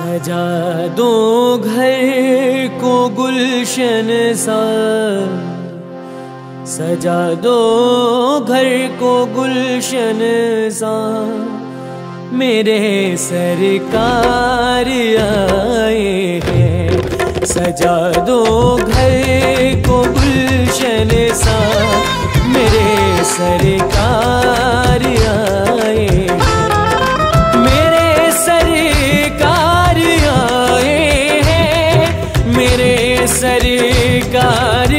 सजा दो घर को गुलशन सा। सजा दो घर को गुलशन सा। मेरे सरकार आए हैं। सजा दो घर को गुलशन सा। मेरे सरकार सरकार